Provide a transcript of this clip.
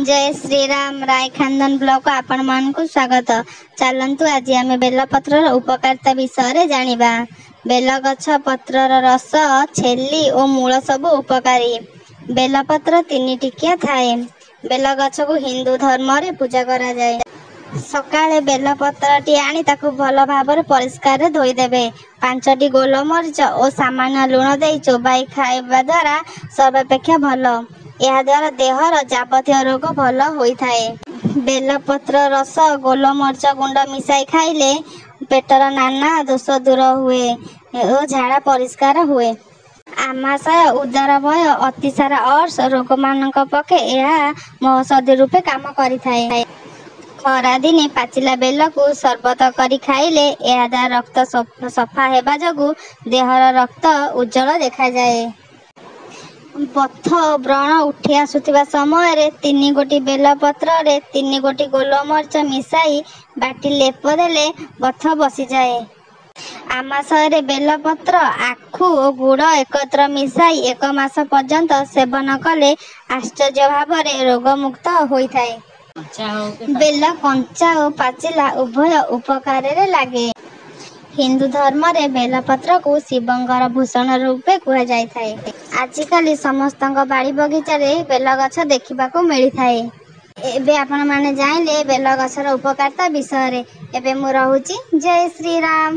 ଜୟ ଶ୍ରୀରାମ ରାୟ ଖାନଦାନ block ଆପଣମାନଙ୍କୁ ସ୍ୱାଗତ। ଚାଲନ୍ତୁ ଆଜି ଆମେ ବେଲପତ୍ରର ଉପକାରିତା ବିଷୟରେ ଜାଣିବା। ବେଲଗଛ ପତ୍ରର ରସ ଛେଲି ଓ ମୂଳ ସବୁ ଉପକାରୀ। ବେଲପତ୍ର ତିନି ଟିକିଆ ଥାଏ। ବେଲଗଛକୁ ହିନ୍ଦୁ ଧର୍ମରେ ପୂଜା କରାଯାଏ। ସକାଳେ ବେଲପତ୍ରଟି ଆଣି ତାକୁ ଭଲ ଭାବରେ ପରିଷ୍କାରରେ ଧୋଇଦେବେ। ପାଞ୍ଚଟି ଗୋଲମରିଚ ଓ ସାମାନ୍ୟ ଲୁଣ ଦେଇ ଚୋବାଇ ଖାଇବା ଦ୍ୱାରା ସର୍ବାପେକ୍ଷା ଭଲ। ଏହାଦ୍ୱାରା ଦେହର ଯାବତୀୟ ରୋଗ ଭଲ ହୋଇଥାଏ। ବେଲପତ୍ର ରସ ଗୋଲମରିଚ ଗୁଣ୍ଡ ମିଶାଇ ଖାଇଲେ ପେଟର ନାନା ଦୋଷ ଦୂର ହୁଏ ଓ ଝାଡ଼ା ପରିଷ୍କାର ହୁଏ। ଆମାଶୟ ଉଦରଭୟ ଅତିସାର ଅର୍ସ ରୋଗମାନଙ୍କ ପକ୍ଷେ ଏହା ମହୌଷଧି ରୂପେ କାମ କରିଥାଏ। ଖରାଦିନେ ପାଚିଲା ବେଲକୁ ସର୍ବତ କରି ଖାଇଲେ ଏହାଦ୍ୱାରା ରକ୍ତ ସଫା ହେବା ଯୋଗୁଁ ଦେହର ରକ୍ତ ଉଜ୍ଜଳ ଦେଖାଯାଏ। ଓ ବ୍ରଣ ଉଠି ଆସୁଥିବା ସମୟରେ ତିନି ଗୋଟି ବେଲପତ୍ରରେ ତିନି ଗୋଟି ଗୋଲମରିଚ ମିଶାଇ ବାଟି ଲେପ ଦେଲେ ବଥ ବସିଯାଏ। ଆମାଶୟରେ ବେଲପତ୍ର ଆଖୁ ଓ ଗୁଡ଼ ଏକତ୍ର ମିଶାଇ ଏକ ମାସ ପର୍ଯ୍ୟନ୍ତ ସେବନ କଲେ ଆଶ୍ଚର୍ଯ୍ୟ ଭାବରେ ରୋଗମୁକ୍ତ ହୋଇଥାଏ। ବେଲ କଞ୍ଚା ଓ ପାଚିଲା ଉଭୟ ଉପକାରରେ ଲାଗେ। ହିନ୍ଦୁ ଧର୍ମରେ ବେଲପତ୍ରକୁ ଶିବଙ୍କର ଭୂଷଣ ରୂପେ କୁହାଯାଇଥାଏ। ଆଜିକାଲି ସମସ୍ତଙ୍କ ବାଡ଼ି ବଗିଚାରେ ବେଲଗଛ ଦେଖିବାକୁ ମିଳିଥାଏ। ଏବେ ଆପଣମାନେ ଜାଣିଲେ ବେଲଗଛର ଉପକାରିତା ବିଷୟରେ। ଏବେ ମୁଁ ରହୁଛି ଜୟ ଶ୍ରୀରାମ।